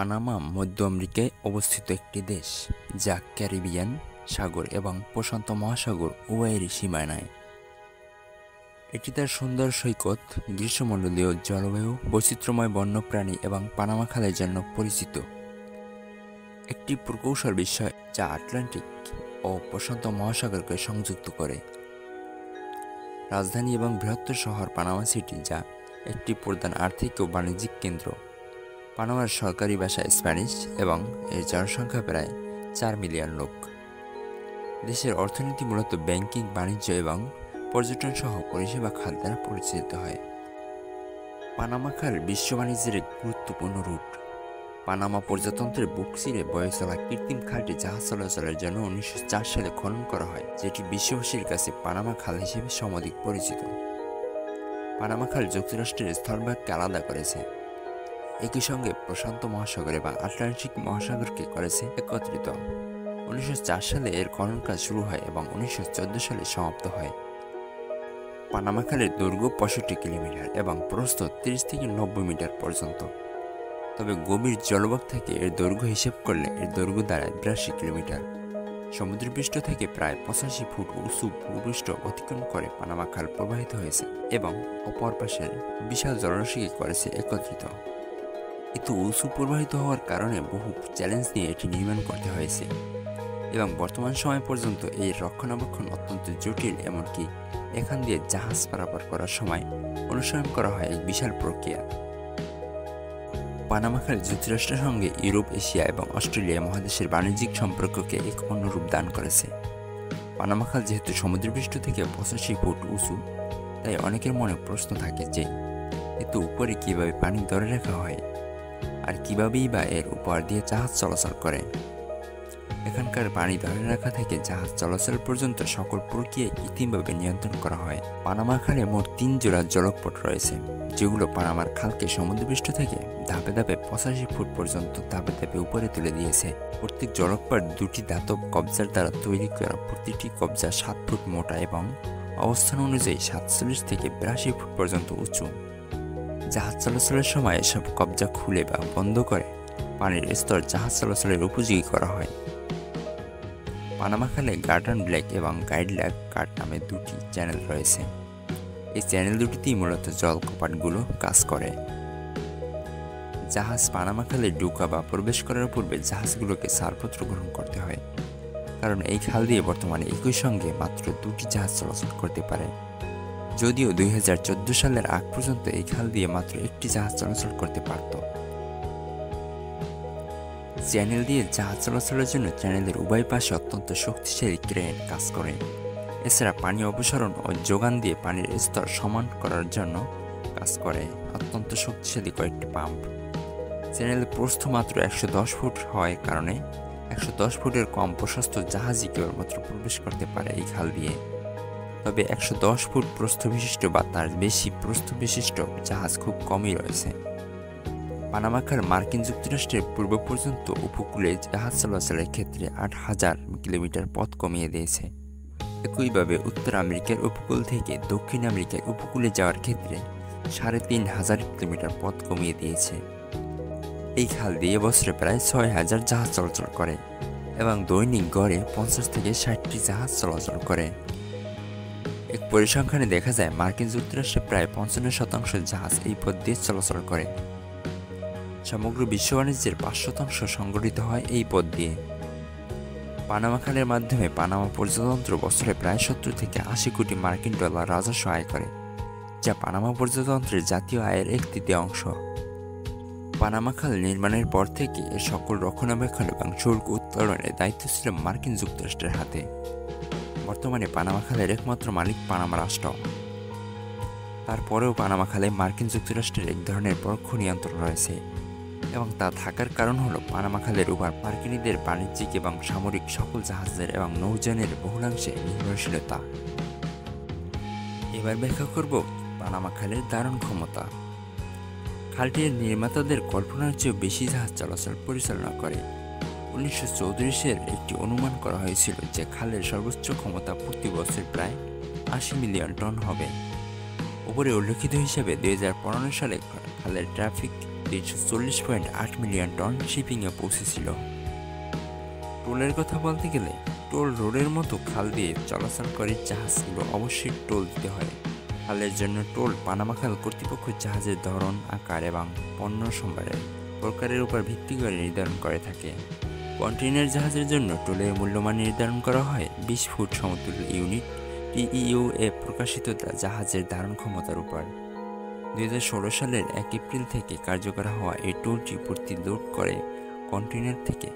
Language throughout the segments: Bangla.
পানামা, মধ্য আমেরিকায় অবস্থিত একটি দেশ, যা ক্যারিবিয়ান সাগর এবং প্রশান্ত মহাসাগর উভয়েরই সীমানায়। এটি তার সুন্দর সৈকত, গ্রীষ্মমণ্ডলীয় জলবায়ু, বৈচিত্র্যময় বন্যপ্রাণী এবং পানামা খালের জন্য পরিচিত। একটি প্রকৌশল বিষয় যা আটলান্টিক ও প্রশান্ত মহাসাগরকে সংযুক্ত করে। রাজধানী এবং বৃহত্তর শহর পানামা সিটি, যা একটি প্রধান আর্থিক ও বাণিজ্যিক কেন্দ্র। পানামার সরকারি ভাষা স্প্যানিশ এবং এর জনসংখ্যা প্রায় চার মিলিয়ন লোক। দেশের অর্থনীতি মূলত ব্যাংকিং, বাণিজ্য এবং পর্যটন সহ পরিষেবা খাত দ্বারা পরিচালিত হয়। পানামা খাল বিশ্ব বাণিজ্যের এক গুরুত্বপূর্ণ রুট। পানামা প্রজাতন্ত্রের বুক চিরে বয়ে চলা কৃত্রিম খালটি জাহাজ চলাচলের জন্য উনিশশো চার সালে খনন করা হয়, যেটি বিশ্ববাসীর কাছে পানামা খাল হিসেবে সমধিক পরিচিত। পানামা খাল যুক্তরাষ্ট্রের স্থলভাগকে আলাদা করেছে। একই সঙ্গে প্রশান্ত মহাসাগর এবং আটলান্টিক মহাসাগরকে করেছে একত্রিত। উনিশশো চার সালে এর খনন কাজ শুরু হয় এবং উনিশশো চোদ্দ সালে সমাপ্ত হয়। পানামা খালের দৈর্ঘ্য পঁয়ষট্টি কিলোমিটার এবং প্রস্থ তিরিশ থেকে নব্বই মিটার পর্যন্ত। তবে গভীর জলভাগ থেকে এর দৈর্ঘ্য হিসেব করলে এর দৈর্ঘ্য দাঁড়ায় বিরাশি কিলোমিটার। সমুদ্রপৃষ্ঠ থেকে প্রায় পঁচাশি ফুট উঁচু ভূপৃষ্ঠ অতিক্রম করে পানামা খাল প্রবাহিত হয়েছে এবং অপর পাশের বিশাল জলরাশিকে করেছে একত্রিত। এত উঁচু প্রবাহিত হওয়ার কারণে বহু চ্যালেঞ্জ নিয়ে এটি নির্মাণ করতে হয়েছে। এবং বর্তমান সময় পর্যন্ত এই রক্ষণাবেক্ষণ অত্যন্ত জটিল, এমনকি এখান দিয়ে জাহাজ পারাপার করার সময় অনুসরণ করা হয় এক বিশাল প্রক্রিয়া। পানামা খাল যুক্তরাষ্ট্রের সঙ্গে ইউরোপ, এশিয়া এবং অস্ট্রেলিয়া মহাদেশের বাণিজ্যিক সম্পর্ককে এক অন্য রূপ দান করেছে। পানামা খাল যেহেতু সমুদ্রপৃষ্ঠ থেকে পঁচাশি ফুট উঁচু, তাই অনেকের মনে প্রশ্ন থাকে যে, এত উপরে কীভাবে পানি ধরে রাখা হয়? আর কীভাবেই বা এর উপর দিয়ে জাহাজ চলাচল করে। এখানকার পানি ধরে রাখা থেকে জাহাজ চলাচল পর্যন্ত সকল প্রক্রিয়া কৃত্রিমভাবে নিয়ন্ত্রণ করা হয়। পানামা খালে মোট তিন জোড়া জলকপট রয়েছে, যেগুলো পানামার খালকে সমুদ্রপৃষ্ঠ থেকে ধাপে ধাপে পঁচাশি ফুট পর্যন্ত ধাপে ধাপে উপরে তুলে দিয়েছে। প্রত্যেক জলকপাট দুটি ধাতব কবজার দ্বারা তৈরি করা প্রতিটি কবজা সাত ফুট মোটা এবং অবস্থান অনুযায়ী সাতচল্লিশ থেকে বিরাশি ফুট পর্যন্ত উঁচু। জাহাজ চলাচলের সময় এসব কবজা খুলে বা বন্ধ করে। পানির স্তর জাহাজ চলাচলের উপযোগী করা হয়। পানামা খালে গার্ডান ব্ল্যাক এবং গাইড ল্যাক কাট নামে দুটি চ্যানেল রয়েছে। এই চ্যানেল দুটিতেই মূলত জলকপাটগুলো কাজ করে। জাহাজ পানামা খালে ঢুকা বা প্রবেশ করার পূর্বে জাহাজগুলোকে ছাড়পত্র গ্রহণ করতে হয়। কারণ এই খাল দিয়ে বর্তমানে একই সঙ্গে মাত্র দুটি জাহাজ চলাচল করতে পারে। যদিও দুই হাজার চোদ্দ সালের আগ পর্যন্ত এই খাল দিয়ে মাত্র একটি জাহাজ চলাচল করতে পারত। চ্যানেল দিয়ে জাহাজ চলাচলের জন্য চ্যানেলের উভয় পাশে অত্যন্ত শক্তিশালী ক্রেন কাজ করে। এছাড়া পানি অপসারণ ও যোগান দিয়ে পানির স্তর সমান করার জন্য কাজ করে। অত্যন্ত শক্তিশালী কয়েকটি পাম্প। চ্যানেলের প্রস্থ মাত্র একশো দশ ফুট হওয়ার কারণে একশো দশ ফুটের কম প্রশস্ত জাহাজই কেবলমাত্র প্রবেশ করতে পারে এই খাল দিয়ে। তবে একশো দশ ফুট প্রস্থ বিশিষ্ট বা তার বেশি প্রস্থ বিশিষ্ট জাহাজ খুব কমই রয়েছে। পানামা খাল মার্কিন যুক্তরাষ্ট্রের পূর্ব পর্যন্ত উপকূলে জাহাজ চলাচলের ক্ষেত্রে আট হাজার কিলোমিটার পথ কমিয়ে দিয়েছে। একইভাবে উত্তর আমেরিকার উপকূল থেকে দক্ষিণ আমেরিকার উপকূলে যাওয়ার ক্ষেত্রে সাড়ে তিন হাজার কিলোমিটার পথ কমিয়ে দিয়েছে। এই খাল দিয়ে বছরে প্রায় ছয় হাজার জাহাজ চলাচল করে এবং দৈনিক গড়ে পঞ্চাশ থেকে ষাটটি জাহাজ চলাচল করে। এক পরিসংখ্যানে দেখা যায়, মার্কিন যুক্তরাষ্ট্রে প্রায় পঞ্চান্ন শতাংশ জাহাজ এই পথ দিয়ে চলাচল করে। সমগ্র বিশ্ব বাণিজ্যের পাঁচ শতাংশ সংগঠিত হয় এই পথ দিয়ে। পানামা খালের মাধ্যমে পানামা পর্যটনতন্ত্র বছরে প্রায় সত্তর থেকে আশি কোটি মার্কিন ডলার রাজস্ব আয় করে, যা পানামা পর্যটনতন্ত্রের জাতীয় আয়ের এক তৃতীয় অংশ। পানামা খাল নির্মাণের পর থেকে এর সকল রক্ষণাবেক্ষণ এবং শুল্ক উত্তোলনের দায়িত্ব ছিল মার্কিন যুক্তরাষ্ট্রের হাতে। বর্তমানে পানামা খালের একমাত্র মালিক পানামা রাষ্ট্র। তারপরেও পানামা খালে মার্কিন যুক্তরাষ্ট্রের এক ধরনের পরোক্ষ নিয়ন্ত্রণ রয়েছে এবং তা থাকার কারণ হল পানামা খালের উপর মার্কিনীদের বাণিজ্যিক এবং সামরিক সকল জাহাজের এবং নৌযানের বহুলাংশে নির্ভরশীলতা। এবার ব্যাখ্যা করব পানামা খালের দারুণ ক্ষমতা। খালটির নির্মাতাদের কল্পনার চেয়েও বেশি জাহাজ চলাচল পরিচালনা করে। উনিশশো একটি অনুমান করা হয়েছিল যে খালের সর্বোচ্চ ক্ষমতা প্রতি বছর প্রায় আশি মিলিয়ন টন হবে। উপরে উল্লেখিত হিসাবে দুই হাজার পনেরো সালে খালের ট্রাফিক তিনশো চল্লিশ পয়েন্ট আট মিলিয়ন টন শিপিংয়ে পৌঁছেছিল। টোলের কথা বলতে গেলে, টোল রোডের মতো খাল দিয়ে চলাচল করে জাহাজগুলো অবশ্যই টোল দিতে হয়। খালের জন্য টোল পানামা খাল কর্তৃপক্ষ জাহাজের ধরন, আকার এবং পণ্য সম্ভারের প্রকারের উপর ভিত্তি করে নির্ধারণ করে থাকে। কন্টেইনার জাহাজের জন্য টোলের মূল্যমান নির্ধারণ করা হয়। বিশ ফুট সমতুল্য ইউনিট টিইউ এ প্রকাশিত জাহাজের ধারণ ক্ষমতার উপর। দু হাজার ষোলো সালের এক এপ্রিল থেকে কার্যকর হওয়া এই টোলটি প্রতি লোড করে কন্টেইনার থেকে।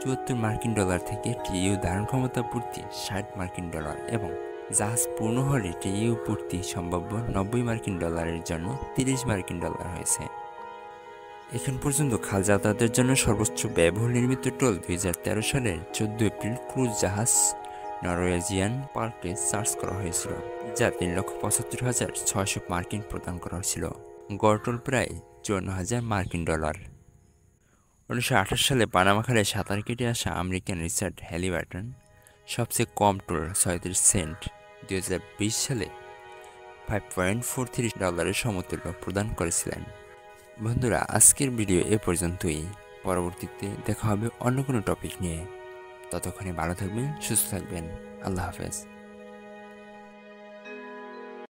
চুয়াত্তর মার্কিন ডলার থেকে টিইউ ধারণ ক্ষমতা পূর্তি, ষাট মার্কিন ডলার এবং জাহাজ পূর্ণ হলে টিইউ পূর্তি সম্ভাব্য নব্বই মার্কিন ডলারের জন্য তিরিশ মার্কিন ডলার হয়েছে। এখন পর্যন্ত খাল যাতায়াতের জন্য সর্বোচ্চ ব্যয়বহুল নির্মিত টোল দুই হাজার তেরো সালের চোদ্দ এপ্রিল ক্রুজ জাহাজ নরওয়েজিয়ান পার্কে চার্জ করা হয়েছিল, যা তিন লক্ষ পঁচাত্তর হাজার ছয়শো মার্কিন প্রদান করা হয়েছিল। গড় টোল প্রায় চুয়ান্ন হাজার মার্কিন ডলার। উনিশশো আঠাশ সালে পানামা খালে সাঁতার কেটে আসা আমেরিকান রিচার্ড হ্যালিবার্টন সবচেয়ে কম টোল ছয়ত্রিশ সেন্ট দু হাজার বিশ সালে ফাইভ পয়েন্ট ফোর থ্রি ডলারের সমতুল্য প্রদান করেছিলেন। বন্ধুরা, আজকের ভিডিও এ পর্যন্তই। পরবর্তীতে দেখা হবে অন্য কোনো টপিক নিয়ে। ততক্ষণে ভালো থাকবেন, সুস্থ থাকবেন। আল্লাহ হাফেজ।